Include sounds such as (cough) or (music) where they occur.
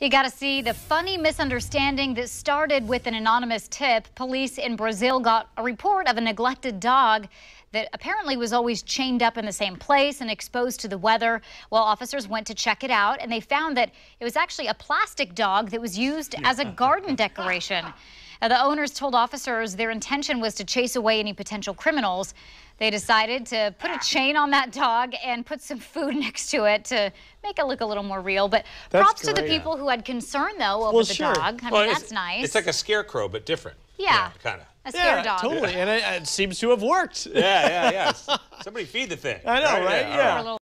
You got to see the funny misunderstanding that started with an anonymous tip. Police in Brazil got a report of a neglected dog that apparently was always chained up in the same place and exposed to the weather. Well, officers went to check it out and they found that it was actually a plastic dog that was used as a garden (laughs) decoration. Now, the owners told officers their intention was to chase away any potential criminals. They decided to put a chain on that dog and put some food (laughs) next to it to make it look a little more real. But That's props to the people who had concern, though, over Well, the sure. dog. I Well, mean, that's nice. It's like a scarecrow, but different. Yeah. kind of. a scare yeah, dog. totally. And it, it seems to have worked. Yeah, yeah, yeah. (laughs) Somebody feed the thing. I know, right? all Yeah. Poor little